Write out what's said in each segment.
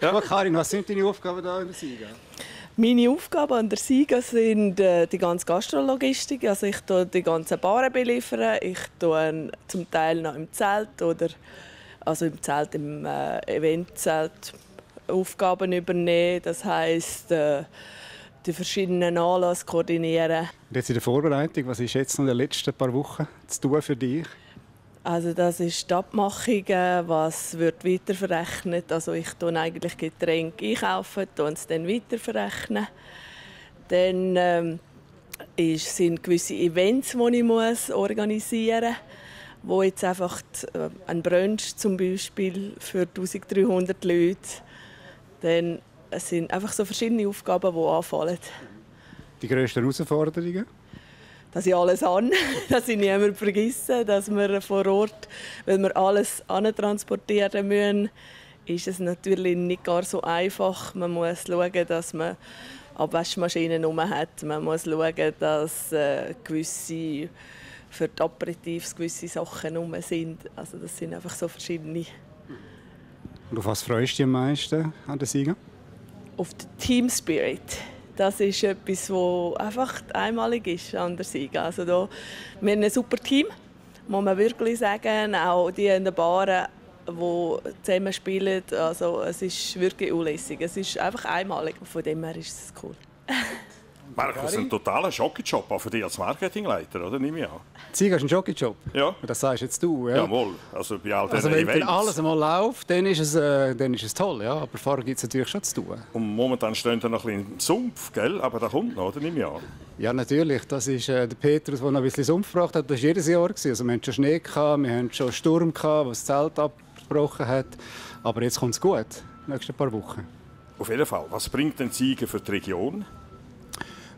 Ja. Karin, was sind deine Aufgaben da in der SIGA? Meine Aufgaben an der SIGA sind äh, die ganze Gastrologistik. Also ich tue die ganzen Baren beliefern. Ich tue zum Teil noch im Zelt oder also im Zelt, im äh, Eventzelt Aufgaben übernehmen. Das heißt äh, die verschiedenen Anlässe koordinieren. Und jetzt in der Vorbereitung, was ist jetzt noch in den letzten paar Wochen zu tun für dich? Also das ist die Abmachung, was wird weiterverrechnet. Also ich tue eigentlich Getränke einkaufen, tue es dann weiterverrechnen. Dann ähm, ist, sind gewisse Events, die ich muss organisieren muss, wo jetzt einfach die, äh, ein Brunch zum Beispiel für 1300 Leute, dann es sind einfach so verschiedene Aufgaben, die anfallen. Die grössten Herausforderungen? Dass ich alles an, dass ich niemanden vergesse, dass wir vor Ort, wenn wir alles transportieren müssen, ist es natürlich nicht gar so einfach. Man muss schauen, dass man Abwaschmaschinen herum hat. Man muss schauen, dass äh, gewisse für die Aperitifs gewisse Sachen herum sind. Also das sind einfach so verschiedene. Und auf was freust du dich am meisten an der Sieger? Auf den Team Spirit das ist etwas, das einfach einmalig ist an der Sieger. Also da, wir haben ein super Team, muss man wirklich sagen. Auch die in den Baren, die zusammen spielen, also es ist wirklich unlässig. Es ist einfach einmalig. Von dem her ist es cool. Markus, ein totaler auch für dich als Marketingleiter, oder? Nehme ich an. Ziege ist ein Jockeyjob? Ja. Das sagst jetzt du, ja? Jawohl. Also bei all also wenn, wenn alles einmal läuft, dann ist es, äh, dann ist es toll, ja. Aber vorher gibt es natürlich schon zu tun. Und momentan stehen da noch ein bisschen Sumpf, gell? Aber da kommt noch, oder? Nehme ich an. Ja, natürlich. Das ist äh, der Petrus, der noch ein bisschen Sumpf gebracht hat. Das war jedes Jahr. Also wir hatten schon Schnee, gehabt, wir hatten schon Sturm, gehabt, was das Zelt abgebrochen hat. Aber jetzt kommt es gut, nächsten paar Wochen. Auf jeden Fall. Was bringt denn Ziege für die Region?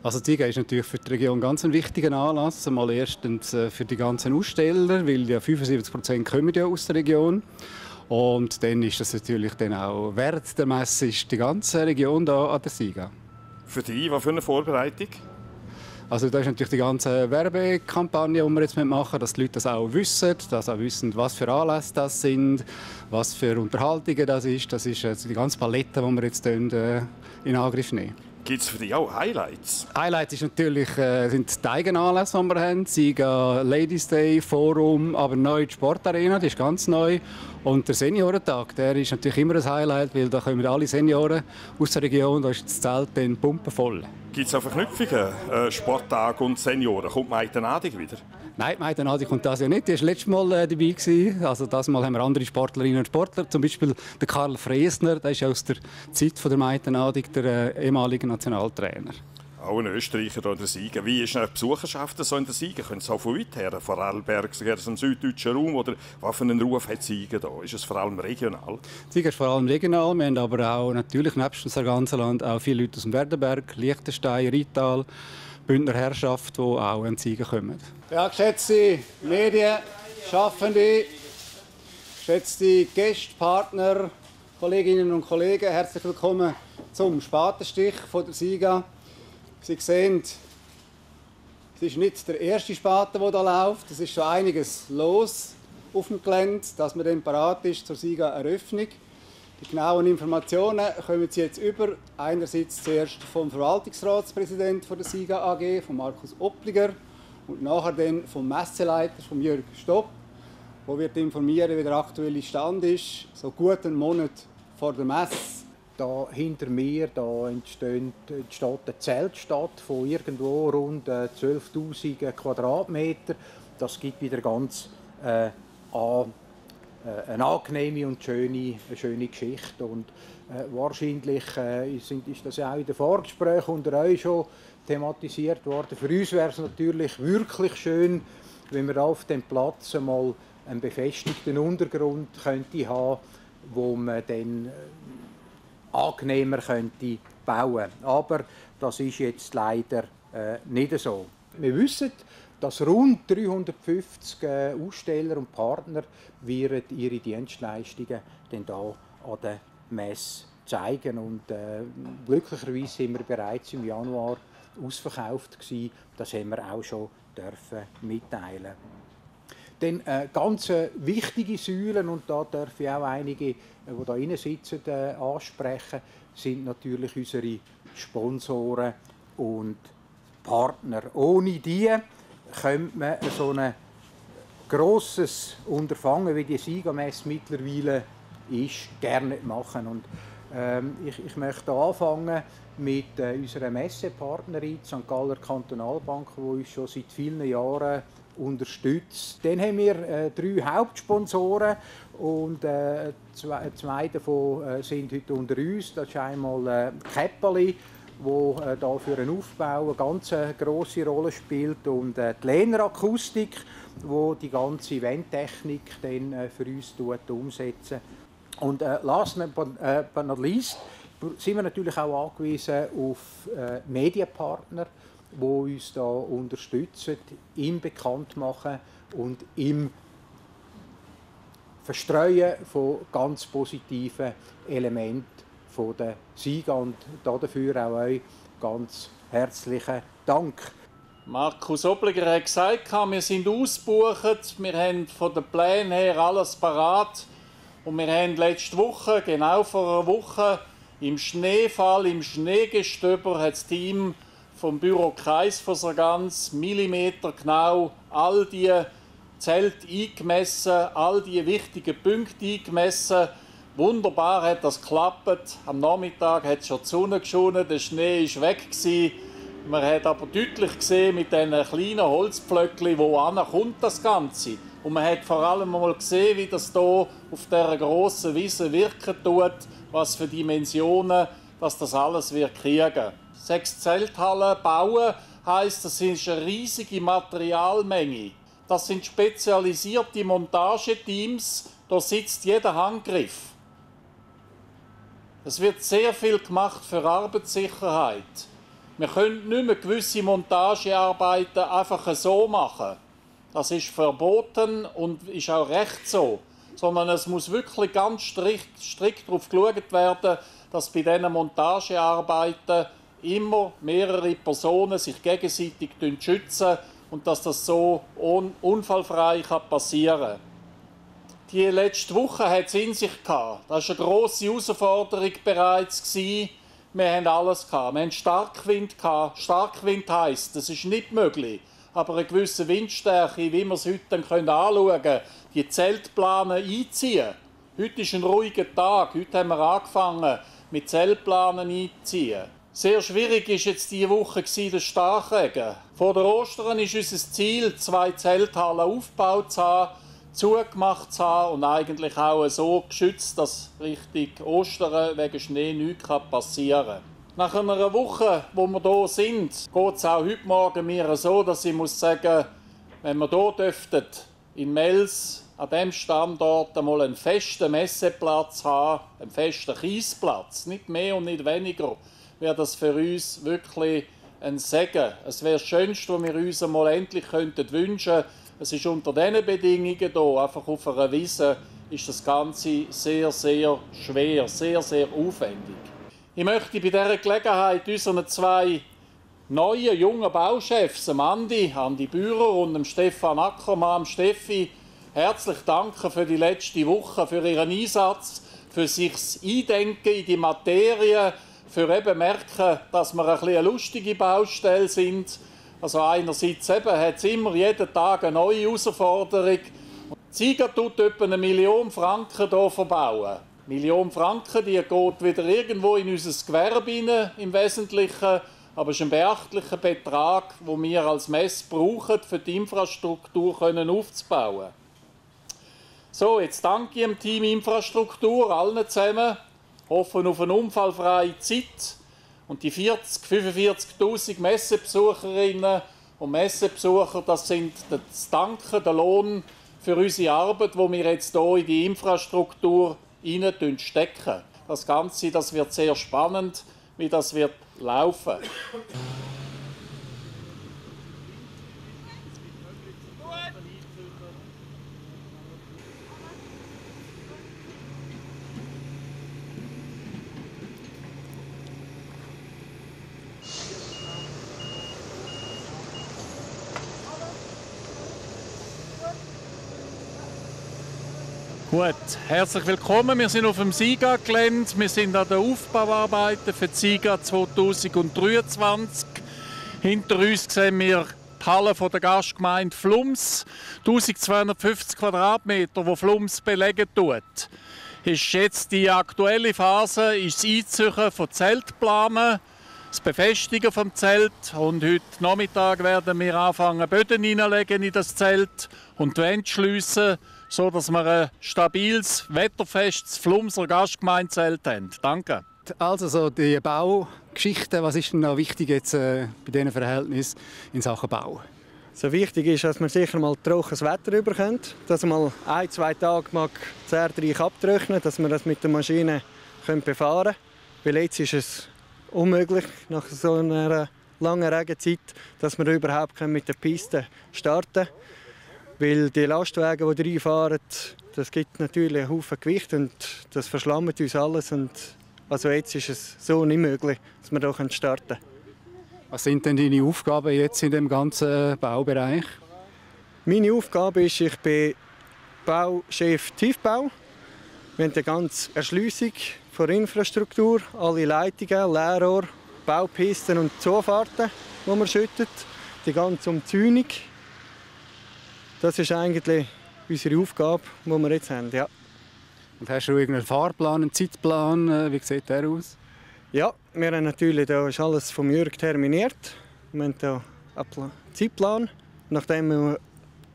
Also Ziga ist natürlich für die Region ganz ein wichtiger Anlass. Mal erstens äh, für die ganzen Aussteller, weil ja 75 Prozent kommen ja aus der Region. Und dann ist das natürlich dann auch wert der Messe, ist die ganze Region da an der Siga. Für dich, was für eine Vorbereitung? Also da ist natürlich die ganze Werbekampagne, die wir jetzt machen, dass die Leute das auch wissen, dass sie auch wissen, was für Anlässe das sind, was für Unterhaltungen das ist. Das ist die ganze Palette, die wir jetzt äh, in Angriff nehmen. Gibt es für dich auch Highlights? Highlights ist natürlich, äh, sind die eigenen Anlässe, die wir haben. Siga Ladies Day, Forum, aber neu die Sportarena, die ist ganz neu. Und der Seniorentag, der ist natürlich immer ein Highlight, weil da kommen alle Senioren aus der Region, da ist das Zelt dann pumpenvoll. Gibt es auch Verknüpfungen, äh, Sporttag und Senioren? Kommt Maite Nadig wieder? Nein, Maite Nadig kommt das ja nicht. Die war letztes Mal äh, dabei. Gewesen. Also das Mal haben wir andere Sportlerinnen und Sportler. Zum Beispiel der Karl Fresner, der ist aus der Zeit von der Maite Nadig der äh, ehemalige Nationaltrainer. Auch ein Österreicher hier in der Siegen. Wie ist eine Besucherschaft so in der Siegen? Können Sie auch von weit her, von Arlberg, aus dem süddeutschen Raum, oder was für einen Ruf hat Siegen da? Ist es vor allem regional? Siegen ist vor allem regional. Wir haben aber auch natürlich nebst dem ganzen Land auch viele Leute aus dem Werdenberg, Liechtenstein, Rital, Bündner Herrschaft, die auch an Siegen kommen. Ja, geschätzte Medien, Schaffende, geschätzte Gäste, Partner, Kolleginnen und Kollegen, herzlich willkommen zum Spatenstich von der Siga. Sie sehen, es ist nicht der erste Spaten, der hier läuft. Es ist schon einiges los auf dem Gelände, dass man dann parat ist zur Siegereröffnung. Die genauen Informationen kommen Sie jetzt über. Einerseits zuerst vom Verwaltungsratspräsidenten der SIGA AG, von Markus Oppliger, und nachher dann vom Messeleiter, von Jörg Stopp, wo wird informieren, wie der aktuelle Stand ist, so gut einen Monat vor der Messe da hinter mir da entsteht, entsteht eine Zeltstadt von irgendwo rund 12.000 äh, Quadratmeter. Das gibt wieder ganz äh, äh, eine angenehme und schöne, schöne Geschichte. Und äh, wahrscheinlich äh, sind, ist das ja auch in den Vorgesprächen unter euch schon thematisiert worden. Für uns wäre es natürlich wirklich schön, wenn wir auf dem Platz einmal einen befestigten Untergrund könnte haben, wo man dann äh, angenehmer könnte bauen. Aber das ist jetzt leider äh, nicht so. Wir wissen, dass rund 350 äh, Aussteller und Partner ihre Dienstleistungen dann da an der Messe zeigen und äh, glücklicherweise sind wir bereits im Januar ausverkauft gewesen. Das haben wir auch schon dürfen mitteilen. Dann äh, ganz äh, wichtige Säulen, und da darf ich auch einige, äh, die da drinnen sitzen, äh, ansprechen, sind natürlich unsere Sponsoren und Partner. Ohne die könnte man so ein grosses Unterfangen, wie die Siegermesse mittlerweile ist, gerne machen. Und, ähm, ich, ich, möchte anfangen mit äh, unserer Messepartnerin, St. Galler Kantonalbank, die uns schon seit vielen Jahren unterstützt. Dann haben wir äh, drei Hauptsponsoren und äh, zwei, zwei, davon äh, sind heute unter uns. Das ist einmal äh, Käppeli, wo äh, für den Aufbau eine ganz äh, große Rolle spielt und äh, die Lehner Akustik, wo die ganze Eventtechnik dann äh, für uns tut, umsetzen. Und äh, last but, äh, but not least sind wir natürlich auch angewiesen auf äh, Medienpartner, die uns da unterstützen im Bekanntmachen und im Verstreuen von ganz positiven Elementen der Sieger und dafür auch euch ganz herzlichen Dank. Markus Obliger hat gesagt, wir sind ausgebucht, wir haben von den Plänen her alles parat. Und wir haben letzte Woche, genau vor einer Woche, im Schneefall, im Schneegestöber, hat das Team vom Büro Sargans Millimeter genau all die Zelte eingemessen, all die wichtigen Punkte eingemessen. Wunderbar hat das geklappt. Am Nachmittag hat schon die Sonne geschonen, der Schnee ist weg gewesen. Man hat aber deutlich gesehen mit diesen kleinen Holzpflöckchen, wo kommt das Ganze. Und man hat vor allem mal gesehen, wie das hier auf dieser grossen Wiese wirken tut, was für Dimensionen dass das alles wird kriegen. Sechs Zelthallen bauen heisst, das ist eine riesige Materialmenge. Das sind spezialisierte Montageteams, da sitzt jeder Handgriff. Es wird sehr viel gemacht für Arbeitssicherheit. Wir können nicht mehr gewisse Montagearbeiten einfach so machen. Das ist verboten und ist auch recht so. Sondern es muss wirklich ganz strikt, strikt darauf geschaut werden, dass bei diesen Montagearbeiten immer mehrere Personen sich gegenseitig schützen und dass das so unfallfrei passieren kann. Die letzte Woche hat es in sich gehabt. Das war eine grosse Herausforderung bereits. Wir haben alles gehabt. Wir haben Starkwind gehabt. Starkwind heisst, das ist nicht möglich. Aber eine gewisse Windstärke, wie wir es heute dann anschauen können, die Zeltplanen einziehen. Heute ist ein ruhiger Tag. Heute haben wir angefangen, mit Zeltplanen einzuziehen. Sehr schwierig war jetzt diese Woche der Starkregen. Vor der Ostern ist unser Ziel, zwei Zelthallen aufgebaut zu haben zugemacht zu haben und eigentlich auch so geschützt, dass richtig Ostern wegen Schnee nichts passieren kann. Nach einer Woche, wo wir hier sind, geht es auch heute Morgen mir so, dass ich muss sagen, wenn wir hier dürften, in Mels, an diesem Standort einmal einen festen Messeplatz haben, einen festen Kiesplatz, nicht mehr und nicht weniger, wäre das für uns wirklich ein Segen. Es wäre das Schönste, was wir uns einmal endlich wünschen könnten, es ist unter diesen Bedingungen hier, einfach auf einer Wiese, ist das Ganze sehr, sehr schwer, sehr, sehr aufwendig. Ich möchte bei dieser Gelegenheit unseren zwei neuen, jungen Bauchefs, dem Andi, Andi Bührer und dem Stefan Ackermann, Steffi, herzlich danken für die letzte Woche, für ihren Einsatz, für sich Eindenken in die Materie, für eben merken, dass wir ein eine lustige Baustelle sind also einerseits hat es immer jeden Tag eine neue Herausforderung. Ziga tut etwa eine Million Franken hier verbauen. Eine Million Franken, die geht wieder irgendwo in unser Gewerbe rein, im Wesentlichen. Aber es ist ein beachtlicher Betrag, den wir als Mess brauchen, für die Infrastruktur aufzubauen. So, jetzt danke ich dem Team Infrastruktur, allen zusammen. Hoffen auf eine unfallfreie Zeit. Und die 40, 45.000 Messebesucherinnen und Messebesucher, das sind das Danken, der Lohn für unsere Arbeit, wo wir jetzt hier in die Infrastruktur stecken. Das Ganze, das wird sehr spannend, wie das wird laufen. Gut, herzlich willkommen. Wir sind auf dem SIGA-Gelände. Wir sind an den Aufbauarbeiten für die SIGA 2023. Hinter uns sehen wir die Halle der Gastgemeinde Flums. 1250 Quadratmeter, wo Flums belegen tut. Ist jetzt die aktuelle Phase ist das Einzüchen von Zeltplanen, das Befestigen vom Zelt und heute Nachmittag werden wir anfangen Böden in das Zelt und die Wände schliessen so dass wir ein stabiles, wetterfestes Flumser Gastgemeindezelt haben. Danke. Also so die Baugeschichte, was ist denn noch wichtig jetzt äh, bei diesen Verhältnissen in Sachen Bau? So wichtig ist, dass man sicher mal trockenes Wetter überkommt, dass man ein, zwei Tage mag das Erdreich abtrocknen, dass man das mit der Maschine befahren können. Weil jetzt ist es unmöglich, nach so einer langen Regenzeit, dass wir überhaupt mit der Piste starten können. Weil die Lastwagen, die reinfahren, das gibt natürlich einen Haufen Gewicht und das verschlammt uns alles. Und also jetzt ist es so nicht möglich, dass wir hier starten können. Was sind denn deine Aufgaben jetzt in dem ganzen Baubereich? Meine Aufgabe ist, ich bin Bauchef Tiefbau. Wir haben eine ganze Erschliessung von Infrastruktur, alle Leitungen, Leerrohr, Baupisten und Zufahrten, die man schüttet, die ganze Umzäunung das ist eigentlich unsere Aufgabe, die wir jetzt haben. Ja. Und hast du irgendeinen Fahrplan, einen Zeitplan? Äh, wie sieht der aus? Ja, wir haben natürlich, da ist alles vom Jürg terminiert. Wir haben hier einen Zeitplan, nachdem wir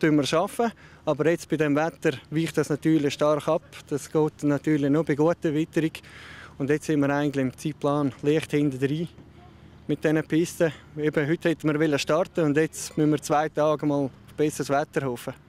arbeiten. Aber jetzt bei dem Wetter weicht das natürlich stark ab. Das geht natürlich nur bei guter Witterung. Und jetzt sind wir eigentlich im Zeitplan leicht hinten drin mit diesen Pisten. Eben, heute hätten wir starten und jetzt müssen wir zwei Tage mal besseres Wetter hoffen.